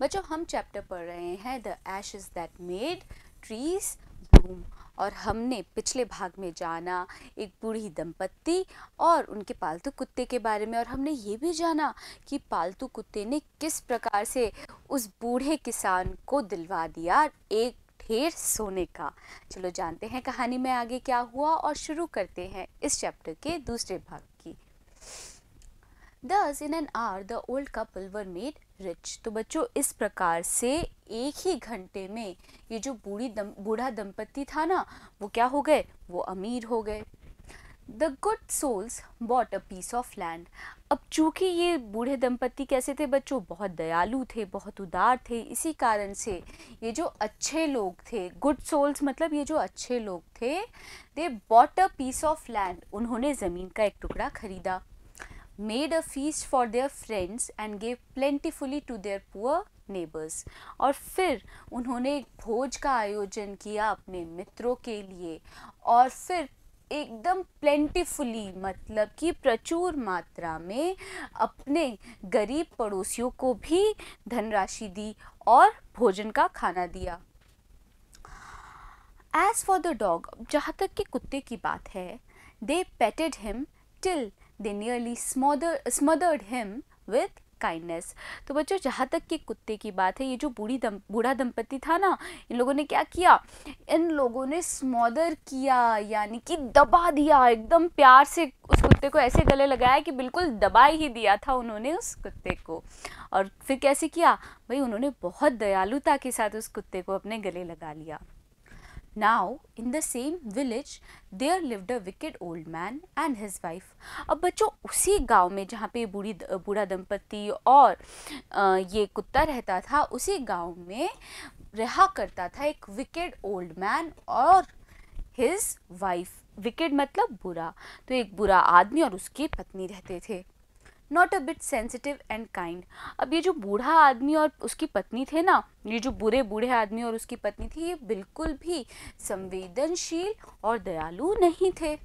बच्चों हम चैप्टर पढ़ रहे हैं the ashes that made trees bloom और हमने पिछले भाग में जाना एक बूढ़ी दंपत्ति और उनके पालतू कुत्ते के बारे में और हमने ये भी जाना कि पालतू कुत्ते ने किस प्रकार से उस बूढ़े किसान को दिलवा दिया एक ढेर सोने का। चलो जानते हैं कहानी में आगे क्या हुआ और शुरू करते हैं इस चैप्टर के दूसरे भाग की। Thus, in an hour, the old couple were made rich. तो बच्चों, इस प्रकार से एक ही घंटे में ये जो बूढ़ी दम, बूढ़ा दंपति था ना, वो क्या हो गए? वो अमीर हो गए। The good souls bought a piece of land अब चूँकि ये बूढ़े दंपति कैसे थे बच्चों? बहुत दयालु थे, बहुत उदार थे। इसी कारण से ये जो अच्छे लोग थे गुड सोल्स मतलब ये जो अच्छे लोग थे they bought a piece of land उन्होंने ज़मीन का एक टुकड़ा खरीदा। Made a feast for their friends and gave plentifully to their poor neighbours और फिर उन्होंने एक भोज का आयोजन किया अपने मित्रों के लिए। और फिर एकदम प्लेंटीफुली मतलब कि प्रचुर मात्रा में अपने गरीब पड़ोसियों को भी धनराशि दी और भोजन का खाना दिया। एज फॉर द डॉग जहाँ तक कि कुत्ते की बात है they petted him till they nearly smothered him with kindness तो बच्चों, जहाँ तक कि कुत्ते की बात है, ये जो बूढ़ी दम, बूढ़ा दंपति था ना, इन लोगों ने क्या किया? इन लोगों ने स्मॉदर किया, यानी कि दबा दिया, एकदम प्यार से उस कुत्ते को ऐसे गले लगाया कि बिल्कुल दबा ही दिया था उन्होंने उस कुत्ते को। और फिर कैसे किया? भाई, उन्होंने बहुत दयालुता के साथ उस कुत्ते को अपने गले लगा लिया। Now, in the same village, there lived a wicked old man and his wife. अब बच्चों उसी गाँव में जहाँ पे बूढ़ी बूढ़ा दंपति और ये कुत्ता रहता था उसी गाँव में रहा करता था एक विकेड ओल्ड मैन और हिज वाइफ विकेड मतलब बुरा. तो एक बुरा आदमी और उसकी पत्नी रहते थे। Not a bit sensitive and kind अब ये जो बूढ़ा आदमी और उसकी पत्नी थे ना, ये जो बुरे, बूढ़े आदमी और उसकी पत्नी थी, ये बिल्कुल भी संवेदनशील और दयालु नहीं थे।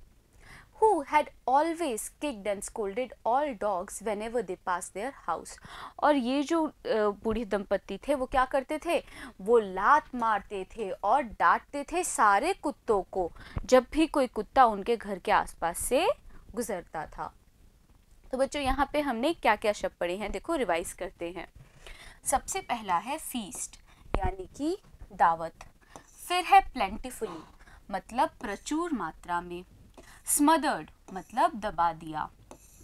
Who had always kicked and scolded all dogs whenever they passed their house. और ये जो बूढ़ी दंपत्ति थे, वो क्या करते थे? वो लात मारते थे और डांटते थे सारे कुत्तों को, जब भी कोई कुत्ता उनके घर के आसपास से गुजरता था। तो बच्चों, यहाँ पे हमने क्या क्या शब्द पढ़े हैं, देखो, रिवाइज करते हैं। सबसे पहला है फीस्ट यानी कि दावत। फिर है प्लेंटिफुली मतलब प्रचुर मात्रा में। स्मदर्ड मतलब दबा दिया।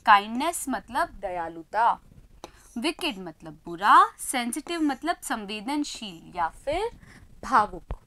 काइंडनेस मतलब दयालुता। विकेड मतलब बुरा। सेंसिटिव मतलब संवेदनशील, या फिर भावुक।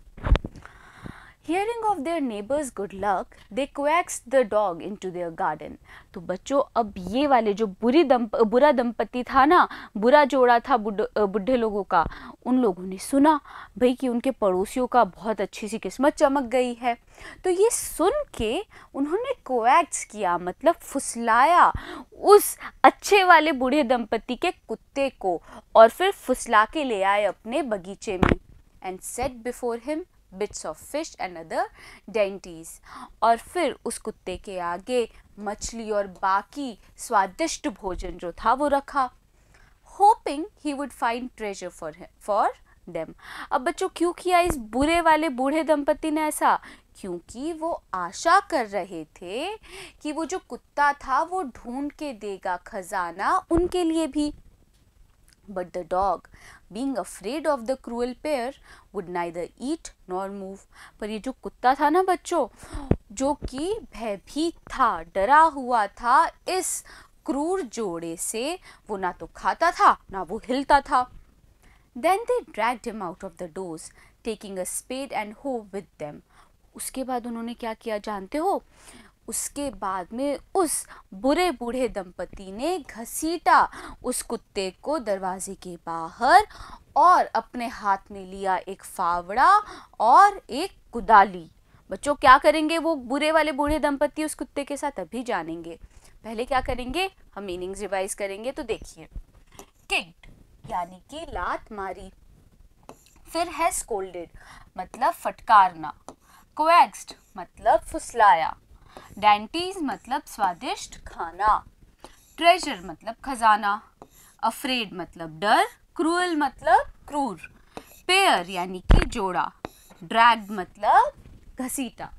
Hearing of their neighbors' good luck, they coaxed dog into their garden तो बच्चों अब ये वाले जो बुरी दंप बुरा दंपति था ना बुरा जोड़ा था बुढ़े लोगों का उन लोगों ने सुना भाई कि उनके पड़ोसियों का बहुत अच्छी सी किस्मत चमक गई है। तो ये सुन के उन्होंने कोएक्स किया मतलब फुसलाया उस अच्छे वाले बूढ़े दंपति के कुत्ते को और फिर फुसला के ले आए अपने बगीचे में। And set before him bits of fish and other dainties और फिर उस कुत्ते के आगे मछली और बाकी स्वादिष्ट भोजन जो था वो रखा hoping he would find treasure for for them अब बच्चों, क्यों किया इस बुरे वाले बूढ़े दंपति ने ऐसा? क्योंकि वो आशा कर रहे थे कि वो जो कुत्ता था वो ढूंढ के देगा खजाना उनके लिए भी। But the dog being afraid of the cruel pair would neither eat nor move. पर ये जो कुत्ता था ना बच्चों, जो कि भयभीत था, डरा हुआ था, इस क्रूर जोड़े से वो ना तो खाता था, ना वो हिलता था। Then they dragged him out of the doors taking a spade and hoe with them उसके बाद उन्होंने क्या किया जानते हो? उसके बाद में उस बुरे बूढ़े दंपति ने घसीटा उस कुत्ते को दरवाजे के बाहर और अपने हाथ में लिया एक फावड़ा और एक कुदाली। बच्चों, क्या करेंगे वो बुरे वाले बूढ़े दंपति उस कुत्ते के साथ? अभी जानेंगे। पहले क्या करेंगे? हम मीनिंग्स रिवाइज करेंगे तो देखिए। किक्ड यानी कि लात मारी। फिर है स्कोल्डेड मतलब फटकारना। कोएक्स्ड मतलब फुसलाया। डेंटीज मतलब स्वादिष्ट खाना। ट्रेजर मतलब खजाना। अफ्रेड मतलब डर। क्रूअल मतलब क्रूर। पेयर यानी कि जोड़ा। ड्रैग मतलब घसीटा।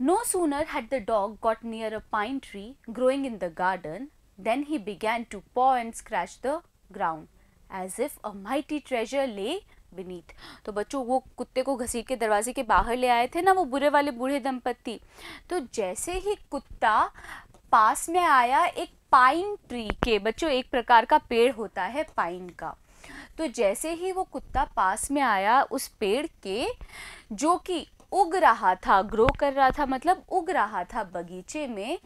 No sooner had the dog got near a pine tree growing in the garden then he began to paw and scratch the ground as if a mighty treasure lay beneath. तो बच्चों, वो कुत्ते को घसीट के दरवाजे के बाहर ले आए थे ना, वो बुरे वाले बूढ़े दंपत्ति तो जैसे ही कुत्ता पास में आया, एक पाइन ट्री के, बच्चों, एक प्रकार का पेड़ होता है पाइन का तो जैसे ही वो कुत्ता पास में आया, उस पेड़ के, जो कि उग रहा था ग्रो कर रहा था मतलब उग रहा था बगीचे में,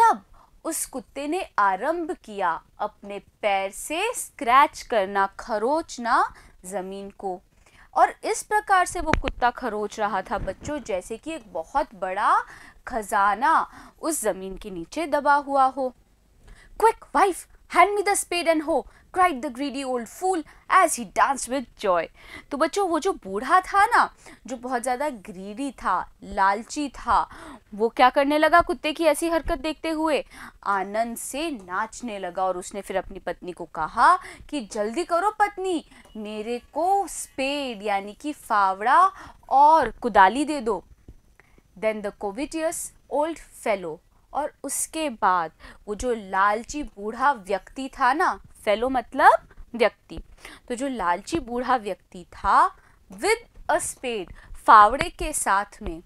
तब उस कुत्ते ने आरंभ किया अपने पैर से स्क्रैच करना, खरोचना ज़मीन को। और इस प्रकार से वो कुत्ता खरोच रहा था बच्चों, जैसे कि एक बहुत बड़ा खजाना उस ज़मीन के नीचे दबा हुआ हो। Quick wife hand me the spade and hoe cried the greedy old fool as he dance with joy तो बच्चों, वो जो बूढ़ा था ना, जो बहुत ज़्यादा ग्रीडी था, लालची था, वो क्या करने लगा कुत्ते की ऐसी हरकत देखते हुए? आनंद से नाचने लगा और उसने फिर अपनी पत्नी को कहा कि जल्दी करो पत्नी, मेरे को स्पेड यानी कि फावड़ा और कुदाली दे दो। Then the covetous old fellow और उसके बाद वो जो लालची बूढ़ा व्यक्ति था ना फेलो मतलब व्यक्ति तो जो लालची बूढ़ा व्यक्ति था विद अ स्पेड फावड़े के साथ में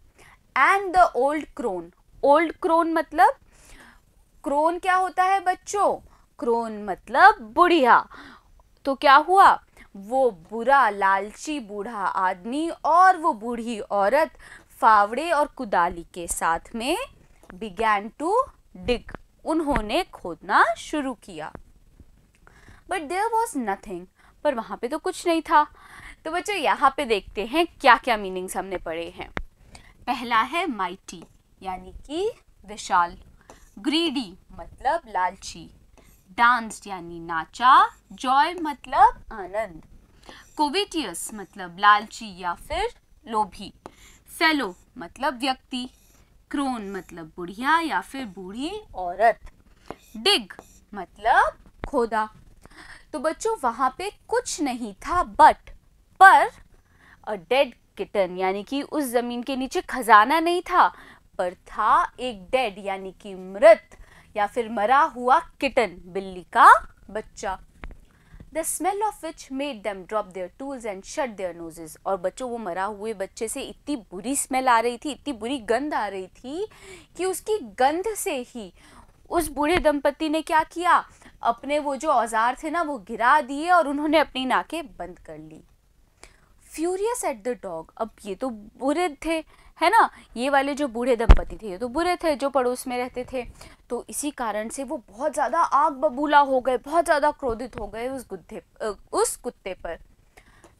and the old crone old crone मतलब क्रोन क्या होता है बच्चों? क्रोन मतलब बुढ़िया। तो क्या हुआ? वो बुरा लालची बूढ़ा आदमी और वो बूढ़ी औरत फावड़े और कुदाली के साथ में बिगैन टू डिग उन्होंने खोदना शुरू किया। बट देर वॉज़ नथिंग पर वहाँ पे तो कुछ नहीं था। तो बच्चों, यहाँ पे देखते हैं क्या क्या मीनिंग्स हमने पढ़े हैं। पहला है माइटी यानी कि विशाल। ग्रीडी मतलब लालची। डांस यानी नाचा। जॉय मतलब आनंद। कोविटियस मतलब लालची या फिर लोभी। फेलो मतलब व्यक्ति। क्रोन मतलब बुढ़िया या फिर बूढ़ी औरत। डिग मतलब खोदा। तो बच्चों, वहाँ पे कुछ नहीं था बट पर अ डेड किटन यानी कि उस ज़मीन के नीचे खजाना नहीं था, पर था एक डेड यानी कि मृत या फिर मरा हुआ किटन बिल्ली का बच्चा। The smell of which made them drop their tools and shut their noses और बच्चों, वो मरा हुए बच्चे से इतनी बुरी स्मेल आ रही थी, इतनी बुरी गंध आ रही थी कि उसकी गंध से ही उस बूढ़े दंपति ने क्या किया? अपने वो जो औज़ार थे ना, वो गिरा दिए और उन्होंने अपनी नाकें बंद कर ली। फ्यूरियस एट द डॉग अब ये तो बुरे थे, है ना? ये वाले जो बूढ़े दंपति थे, ये तो बुरे थे जो पड़ोस में रहते थे। तो इसी कारण से वो बहुत ज़्यादा आग बबूला हो गए, बहुत ज़्यादा क्रोधित हो गए उस गुद्दे उस कुत्ते पर।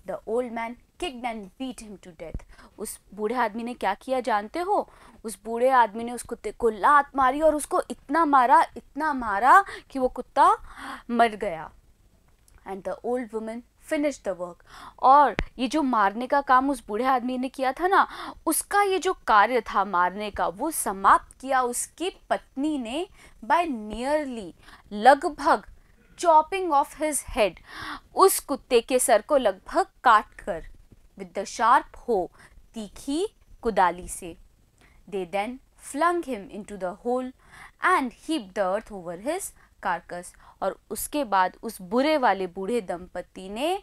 The old man kicked and beat him to death. उस बूढ़े आदमी ने क्या किया जानते हो? उस बूढ़े आदमी ने उस कुत्ते को लात मारी और उसको इतना मारा इतना मारा कि वो कुत्ता मर गया। And the old women finish the work और ये जो मारने का काम उस बूढ़े आदमी ने किया था ना, उसका ये जो कार्य था मारने का, वो समाप्त किया उसकी पत्नी ने बाय नियरली लगभग चॉपिंग ऑफ़ हिज हेड उस कुत्ते के सर को लगभग काट कर विद द शार्प हो तीखी कुदाली से they then flung him into the hole and heap the earth over his carcass और उसके बाद उस बुरे वाले बूढ़े दंपति ने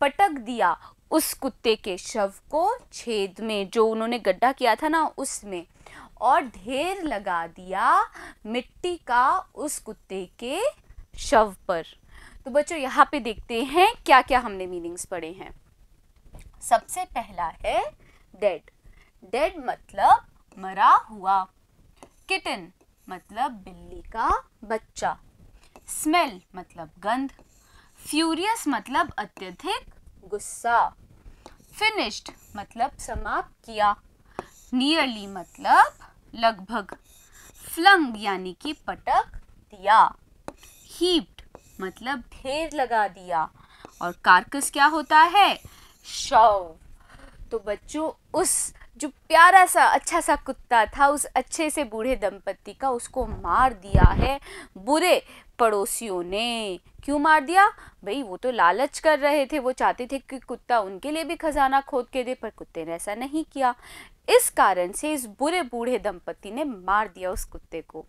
पटक दिया उस कुत्ते के शव को छेद में, जो उन्होंने गड्ढा किया था ना उसमें, और ढेर लगा दिया मिट्टी का उस कुत्ते के शव पर। तो बच्चों, यहाँ पे देखते हैं क्या क्या हमने मीनिंग्स पढ़े हैं। सबसे पहला है डेड डेड मतलब मरा हुआ। किटन मतलब बिल्ली का बच्चा। स्मेल मतलब गंध फ्यूरियस मतलब अत्यधिक गुस्सा फिनिश्ड मतलब समाप्त किया नियरली मतलब लगभग फ्लंग यानी कि पटक दिया हीप्ड मतलब ढेर लगा दिया, और कार्कस क्या होता है? शव तो बच्चों, उस जो प्यारा सा अच्छा सा कुत्ता था, उस अच्छे से बूढ़े दंपति का उसको मार दिया है। बुरे पड़ोसियों ने क्यों मार दिया? भाई, वो तो लालच कर रहे थे। वो चाहते थे कि कुत्ता उनके लिए भी खजाना खोद के दे, पर कुत्ते ने ऐसा नहीं किया। इस कारण से इस बुरे बूढ़े दंपति ने मार दिया उस कुत्ते को।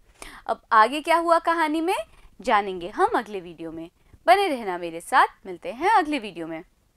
अब आगे क्या हुआ कहानी में? जानेंगे हम अगले वीडियो में। बने रहना मेरे साथ। मिलते हैं अगले वीडियो में।